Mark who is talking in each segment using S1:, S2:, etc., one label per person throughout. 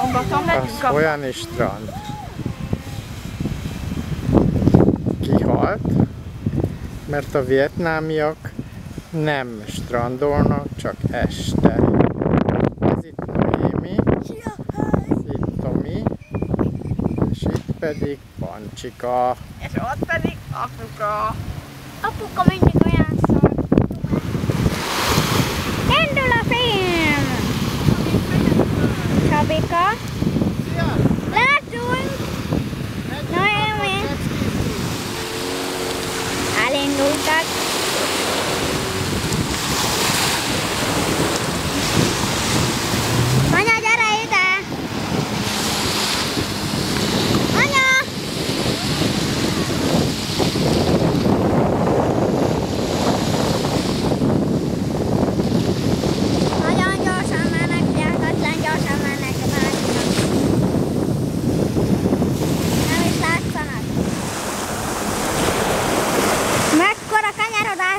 S1: Szombaton megyünk
S2: Az
S1: a...
S2: olyan is strand. Kihalt, mert a vietnámiak nem strandolnak, csak este. Ez itt Noémi, itt Tomi, és itt pedig Pancsika.
S1: És ott pedig apuka.
S3: Apuka mindig olyan doing that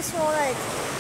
S3: 说了。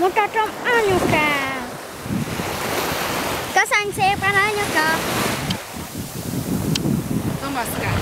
S3: Mutotom anu ka. Kasan se para nyo ka. Tomas ka.